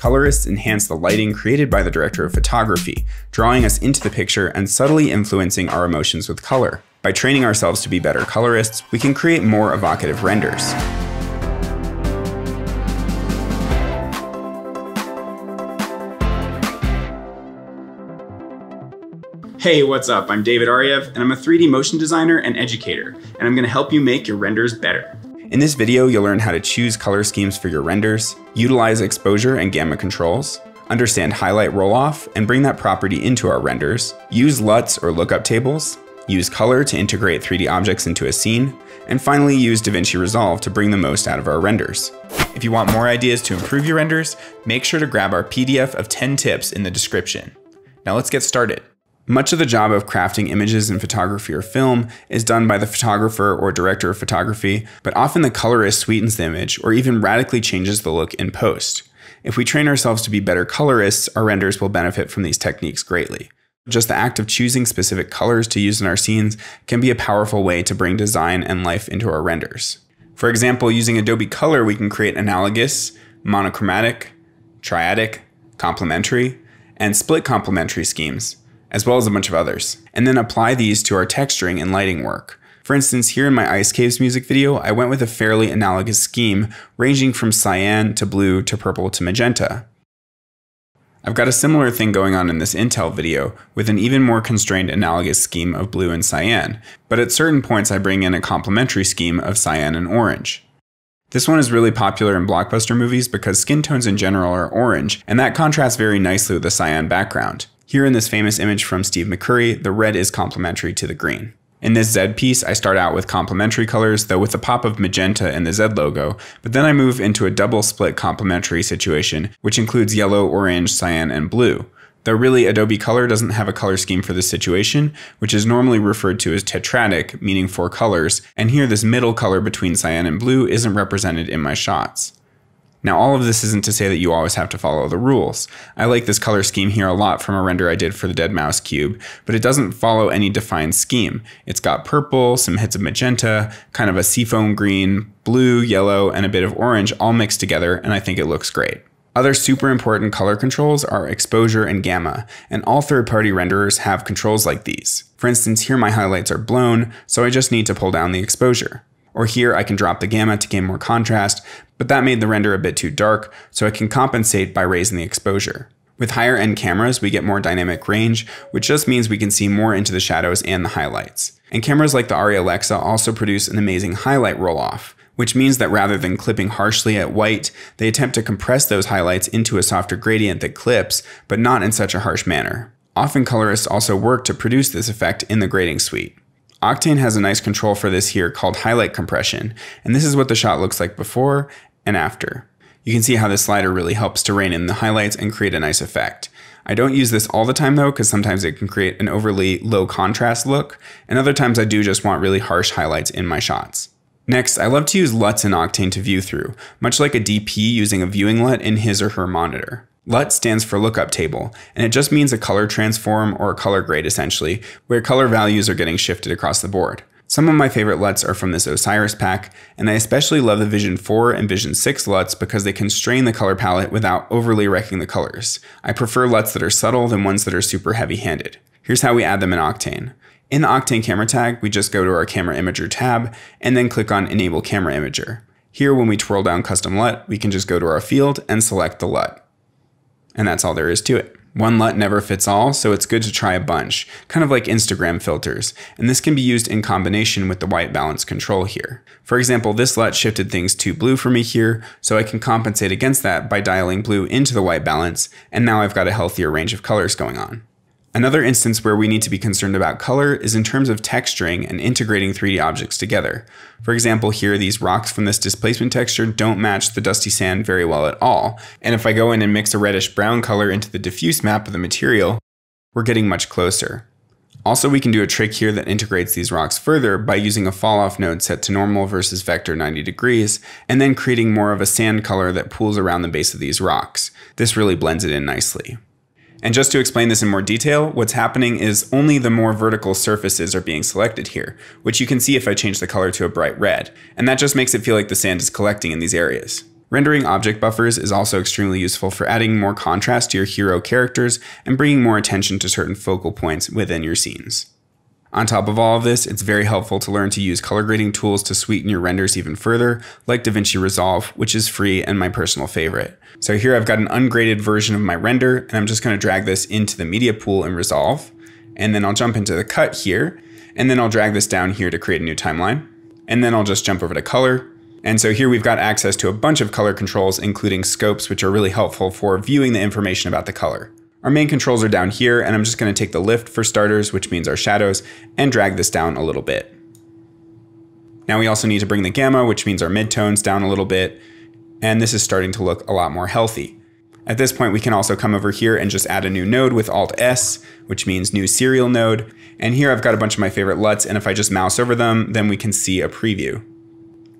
colorists enhance the lighting created by the director of photography, drawing us into the picture and subtly influencing our emotions with color. By training ourselves to be better colorists, we can create more evocative renders. Hey, what's up? I'm David Ariew, and I'm a 3D motion designer and educator, and I'm gonna help you make your renders better. In this video, you'll learn how to choose color schemes for your renders, utilize exposure and gamma controls, understand highlight roll-off and bring that property into our renders, use LUTs or lookup tables, use color to integrate 3D objects into a scene, and finally use DaVinci Resolve to bring the most out of our renders. If you want more ideas to improve your renders, make sure to grab our PDF of 10 tips in the description. Now let's get started. Much of the job of crafting images in photography or film is done by the photographer or director of photography, but often the colorist sweetens the image or even radically changes the look in post. If we train ourselves to be better colorists, our renders will benefit from these techniques greatly. Just the act of choosing specific colors to use in our scenes can be a powerful way to bring design and life into our renders. For example, using Adobe Color, we can create analogous, monochromatic, triadic, complementary, and split complementary schemes as well as a bunch of others, and then apply these to our texturing and lighting work. For instance, here in my Ice Caves music video, I went with a fairly analogous scheme ranging from cyan to blue to purple to magenta. I've got a similar thing going on in this Intel video with an even more constrained analogous scheme of blue and cyan, but at certain points I bring in a complementary scheme of cyan and orange. This one is really popular in blockbuster movies because skin tones in general are orange, and that contrasts very nicely with the cyan background. Here in this famous image from Steve McCurry, the red is complementary to the green. In this Z piece, I start out with complementary colors, though with a pop of magenta in the Z logo, but then I move into a double split complementary situation, which includes yellow, orange, cyan, and blue. Though really, Adobe Color doesn't have a color scheme for this situation, which is normally referred to as tetradic, meaning four colors, and here this middle color between cyan and blue isn't represented in my shots. Now all of this isn't to say that you always have to follow the rules. I like this color scheme here a lot from a render I did for the Deadmau5 Cube, but it doesn't follow any defined scheme. It's got purple, some hits of magenta, kind of a seafoam green, blue, yellow, and a bit of orange all mixed together, and I think it looks great. Other super important color controls are exposure and gamma, and all third-party renderers have controls like these. For instance, here my highlights are blown, so I just need to pull down the exposure. Or here I can drop the gamma to gain more contrast, but that made the render a bit too dark, so I can compensate by raising the exposure. With higher end cameras, we get more dynamic range, which just means we can see more into the shadows and the highlights. And cameras like the Arri Alexa also produce an amazing highlight roll-off, which means that rather than clipping harshly at white, they attempt to compress those highlights into a softer gradient that clips, but not in such a harsh manner. Often colorists also work to produce this effect in the grading suite. Octane has a nice control for this here called highlight compression, and this is what the shot looks like before and after. You can see how this slider really helps to rein in the highlights and create a nice effect. I don't use this all the time though, because sometimes it can create an overly low contrast look, and other times I do just want really harsh highlights in my shots. Next, I love to use LUTs in Octane to view through, much like a DP using a viewing LUT in his or her monitor. LUT stands for lookup table, and it just means a color transform or a color grade essentially, where color values are getting shifted across the board. Some of my favorite LUTs are from this Osiris pack, and I especially love the Vision 4 and Vision 6 LUTs because they constrain the color palette without overly wrecking the colors. I prefer LUTs that are subtle than ones that are super heavy handed. Here's how we add them in Octane. In the Octane camera tag, we just go to our camera imager tab and then click on enable camera imager. Here, when we twirl down custom LUT, we can just go to our field and select the LUT. And that's all there is to it. One LUT never fits all, so it's good to try a bunch, kind of like Instagram filters, and this can be used in combination with the white balance control here. For example, this LUT shifted things to blue for me here, so I can compensate against that by dialing blue into the white balance, and now I've got a healthier range of colors going on. Another instance where we need to be concerned about color is in terms of texturing and integrating 3D objects together. For example, here these rocks from this displacement texture don't match the dusty sand very well at all, and if I go in and mix a reddish brown color into the diffuse map of the material, we're getting much closer. Also, we can do a trick here that integrates these rocks further by using a fall off node set to normal versus vector 90 degrees, and then creating more of a sand color that pools around the base of these rocks. This really blends it in nicely. And just to explain this in more detail, what's happening is only the more vertical surfaces are being selected here, which you can see if I change the color to a bright red, and that just makes it feel like the sand is collecting in these areas. Rendering object buffers is also extremely useful for adding more contrast to your hero characters and bringing more attention to certain focal points within your scenes. On top of all of this, it's very helpful to learn to use color grading tools to sweeten your renders even further, like DaVinci Resolve, which is free and my personal favorite. So here I've got an ungraded version of my render, and I'm just gonna drag this into the media pool in Resolve, and then I'll jump into the cut here, and then I'll drag this down here to create a new timeline. And then I'll just jump over to color, and so here we've got access to a bunch of color controls, including scopes, which are really helpful for viewing the information about the color. Our main controls are down here, and I'm just gonna take the lift for starters, which means our shadows, and drag this down a little bit. Now we also need to bring the gamma, which means our midtones down a little bit, and this is starting to look a lot more healthy. At this point, we can also come over here and just add a new node with Alt S, which means new serial node. And here I've got a bunch of my favorite LUTs, and if I just mouse over them, then we can see a preview.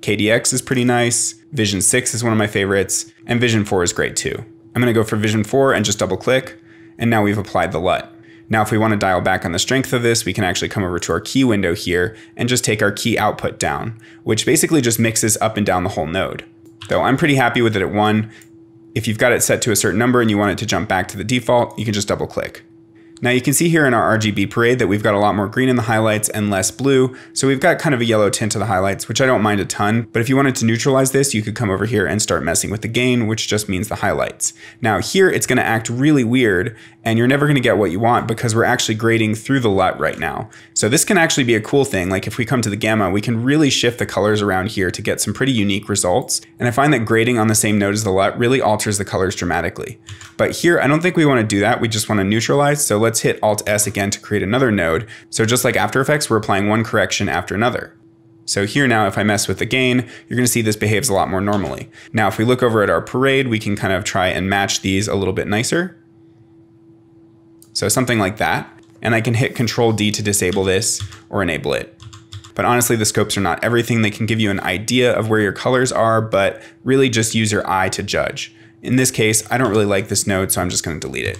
KDX is pretty nice, Vision 6 is one of my favorites, and Vision 4 is great too. I'm gonna go for Vision 4 and just double click, and now we've applied the LUT. Now if we wanna dial back on the strength of this, we can actually come over to our key window here and just take our key output down, which basically just mixes up and down the whole node. Though I'm pretty happy with it at one. If you've got it set to a certain number and you want it to jump back to the default, you can just double click. Now you can see here in our RGB parade that we've got a lot more green in the highlights and less blue. So we've got kind of a yellow tint to the highlights, which I don't mind a ton. But if you wanted to neutralize this, you could come over here and start messing with the gain, which just means the highlights. Now here it's gonna act really weird and you're never gonna get what you want because we're actually grading through the LUT right now. So this can actually be a cool thing. Like if we come to the gamma, we can really shift the colors around here to get some pretty unique results. And I find that grading on the same note as the LUT really alters the colors dramatically. But here, I don't think we wanna do that. We just wanna neutralize. So let's hit Alt S again to create another node. So just like After Effects, we're applying one correction after another. So here now, if I mess with the gain, you're gonna see this behaves a lot more normally. Now, if we look over at our parade, we can kind of try and match these a little bit nicer. So something like that. And I can hit Control D to disable this or enable it. But honestly, the scopes are not everything. They can give you an idea of where your colors are, but really just use your eye to judge. In this case, I don't really like this node, so I'm just gonna delete it.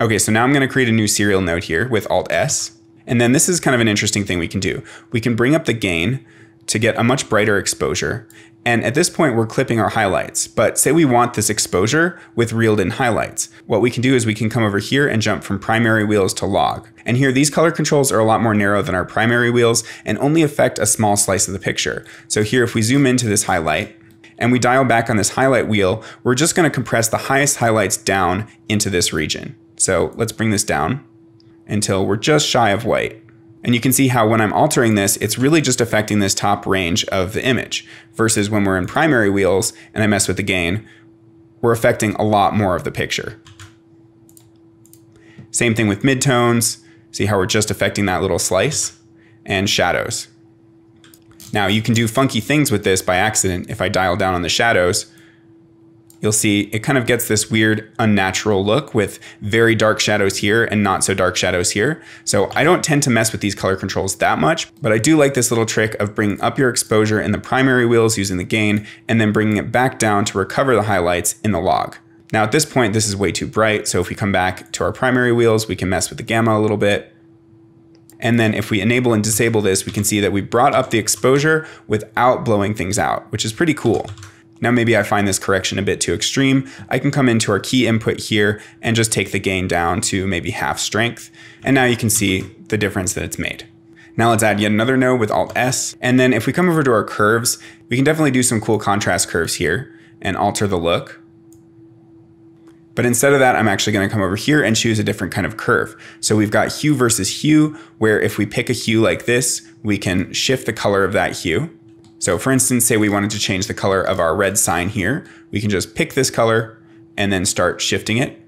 Okay, so now I'm gonna create a new serial node here with Alt S. And then this is kind of an interesting thing we can do. We can bring up the gain to get a much brighter exposure. And at this point, we're clipping our highlights. But say we want this exposure with reeled in highlights. What we can do is we can come over here and jump from primary wheels to log. And here, these color controls are a lot more narrow than our primary wheels and only affect a small slice of the picture. So here, if we zoom into this highlight, and we dial back on this highlight wheel, we're just gonna compress the highest highlights down into this region. So let's bring this down until we're just shy of white. And you can see how when I'm altering this, it's really just affecting this top range of the image versus when we're in primary wheels and I mess with the gain, we're affecting a lot more of the picture. Same thing with midtones. See how we're just affecting that little slice and shadows. Now you can do funky things with this by accident. If I dial down on the shadows, you'll see it kind of gets this weird unnatural look with very dark shadows here and not so dark shadows here. So I don't tend to mess with these color controls that much, but I do like this little trick of bringing up your exposure in the primary wheels using the gain and then bringing it back down to recover the highlights in the log. Now at this point, this is way too bright. So if we come back to our primary wheels, we can mess with the gamma a little bit. And then if we enable and disable this, we can see that we brought up the exposure without blowing things out, which is pretty cool. Now maybe I find this correction a bit too extreme. I can come into our key input here and just take the gain down to maybe half strength. And now you can see the difference that it's made. Now let's add yet another node with Alt S. And then if we come over to our curves, we can definitely do some cool contrast curves here and alter the look. But instead of that, I'm actually gonna come over here and choose a different kind of curve. So we've got hue versus hue, where if we pick a hue like this, we can shift the color of that hue. So for instance, say we wanted to change the color of our red sign here, we can just pick this color and then start shifting it.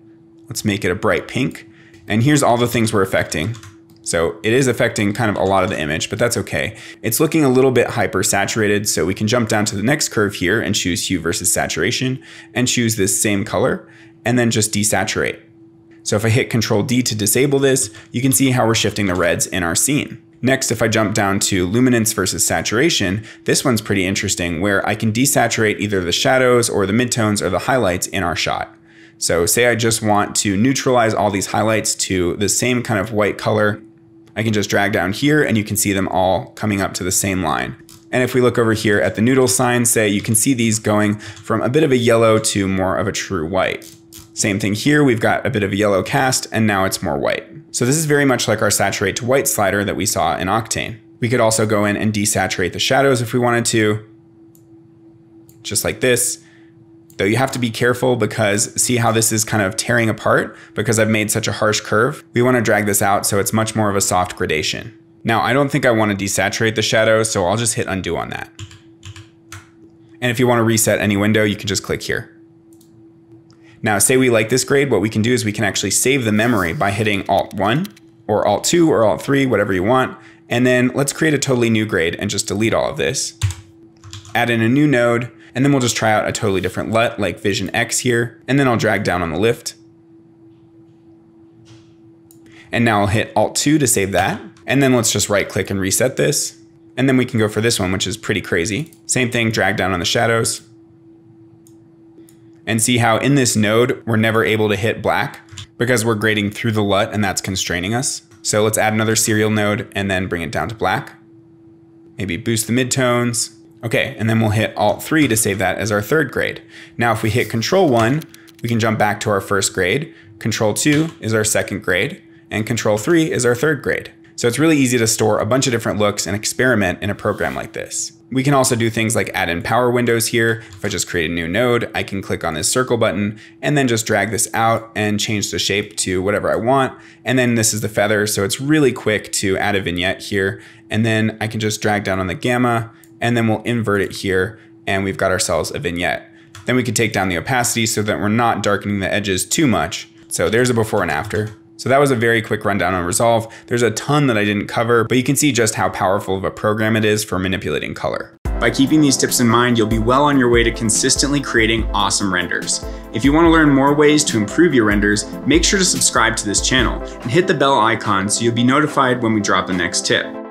Let's make it a bright pink. And here's all the things we're affecting. So it is affecting kind of a lot of the image, but that's okay. It's looking a little bit hyper saturated, so we can jump down to the next curve here and choose hue versus saturation and choose this same color and then just desaturate. So if I hit Control D to disable this, you can see how we're shifting the reds in our scene. Next, if I jump down to luminance versus saturation, this one's pretty interesting where I can desaturate either the shadows or the midtones or the highlights in our shot. So say I just want to neutralize all these highlights to the same kind of white color, I can just drag down here and you can see them all coming up to the same line. And if we look over here at the noodle sign, say you can see these going from a bit of a yellow to more of a true white. Same thing here, we've got a bit of a yellow cast and now it's more white. So this is very much like our saturate to white slider that we saw in Octane. We could also go in and desaturate the shadows if we wanted to, just like this. Though you have to be careful because see how this is kind of tearing apart because I've made such a harsh curve. We want to drag this out so it's much more of a soft gradation. Now I don't think I want to desaturate the shadows, so I'll just hit undo on that. And if you want to reset any window, you can just click here. Now say we like this grade, what we can do is we can actually save the memory by hitting Alt 1 or Alt 2 or Alt 3, whatever you want. And then let's create a totally new grade and just delete all of this. Add in a new node, and then we'll just try out a totally different LUT like Vision X here, and then I'll drag down on the lift. And now I'll hit Alt 2 to save that. And then let's just right click and reset this. And then we can go for this one, which is pretty crazy. Same thing, drag down on the shadows. And see how in this node, we're never able to hit black because we're grading through the LUT and that's constraining us. So let's add another serial node and then bring it down to black. Maybe boost the midtones. Okay, and then we'll hit Alt 3 to save that as our third grade. Now if we hit Control 1, we can jump back to our first grade. Control 2 is our second grade, and Control 3 is our third grade. So it's really easy to store a bunch of different looks and experiment in a program like this. We can also do things like add in power windows here. If I just create a new node, I can click on this circle button and then just drag this out and change the shape to whatever I want. And then this is the feather. So it's really quick to add a vignette here. And then I can just drag down on the gamma and then we'll invert it here and we've got ourselves a vignette. Then we can take down the opacity so that we're not darkening the edges too much. So there's a before and after. So that was a very quick rundown on Resolve. There's a ton that I didn't cover, but you can see just how powerful of a program it is for manipulating color. By keeping these tips in mind, you'll be well on your way to consistently creating awesome renders. If you want to learn more ways to improve your renders, make sure to subscribe to this channel and hit the bell icon so you'll be notified when we drop the next tip.